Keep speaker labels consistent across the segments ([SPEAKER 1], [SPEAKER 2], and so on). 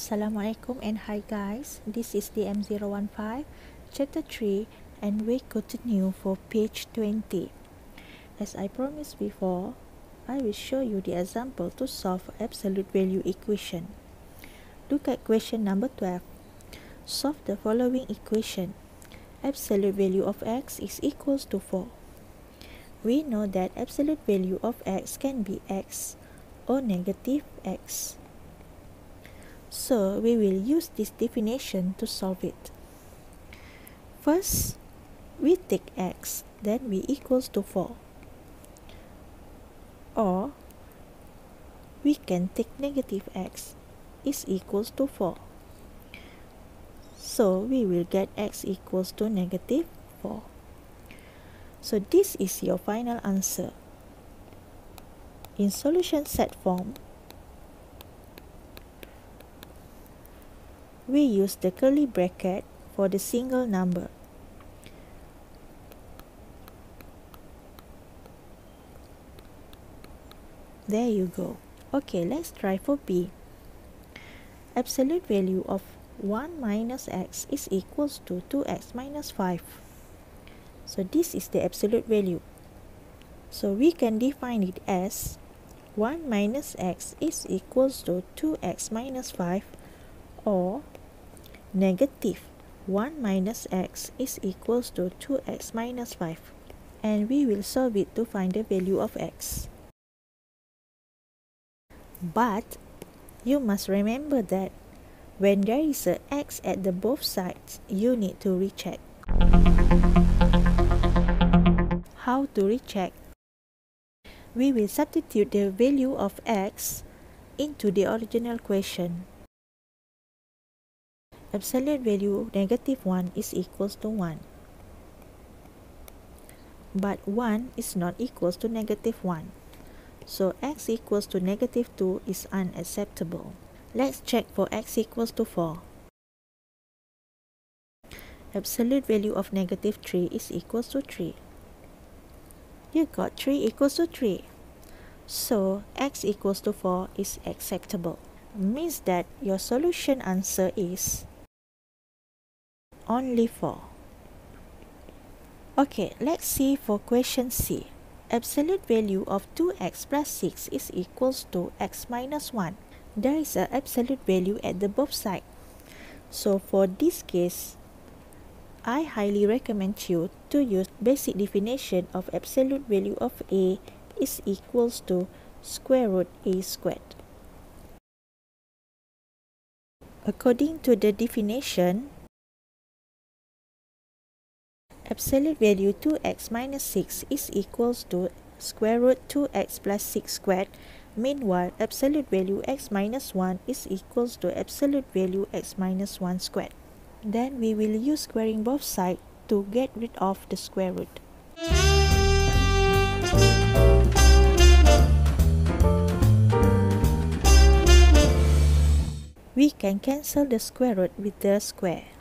[SPEAKER 1] Assalamualaikum and hi guys, this is DM015, chapter 3 and we continue for page 20. As I promised before, I will show you the example to solve absolute value equation. Look at question number 12. Solve the following equation. Absolute value of x is equals to 4. We know that absolute value of x can be x or negative x. So we will use this definition to solve it. First, we take x, then we equals to 4. Or, we can take negative x is equals to 4. So we will get x equals to negative 4. So this is your final answer. In solution set form, we use the curly bracket for the single number. There you go. Okay, let's try for B. Absolute value of 1 minus x is equals to 2x minus 5. So this is the absolute value. So we can define it as 1 minus x is equals to 2x minus 5 or negative 1 minus x is equals to 2x minus 5 and we will solve it to find the value of x. But you must remember that when there is a x at the both sides, you need to recheck. How to recheck? We will substitute the value of x into the original question absolute value negative 1 is equals to 1. But 1 is not equals to negative 1. So x equals to negative 2 is unacceptable. Let's check for x equals to 4. Absolute value of negative 3 is equals to 3. You got 3 equals to 3. So x equals to 4 is acceptable. Means that your solution answer is only 4. Okay, let's see for question C. Absolute value of 2x plus 6 is equals to x minus 1. There is an absolute value at the both side. So for this case, I highly recommend you to use basic definition of absolute value of a is equals to square root a squared. According to the definition, absolute value 2x minus 6 is equals to square root 2x plus 6 squared. Meanwhile, absolute value x minus 1 is equals to absolute value x minus 1 squared. Then we will use squaring both sides to get rid of the square root. We can cancel the square root with the square.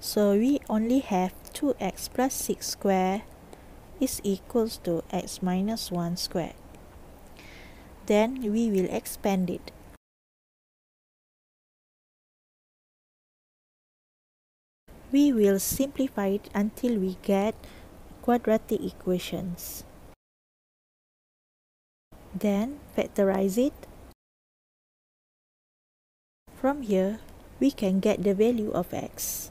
[SPEAKER 1] So we only have 2x plus 6 square is equals to x minus 1 square. Then we will expand it. We will simplify it until we get quadratic equations. Then factorize it. From here, we can get the value of x.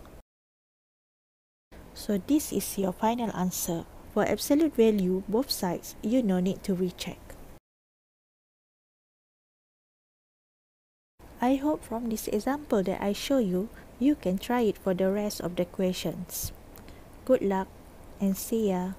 [SPEAKER 1] So this is your final answer. For absolute value, both sides, you no need to recheck. I hope from this example that I show you, you can try it for the rest of the questions. Good luck and see ya.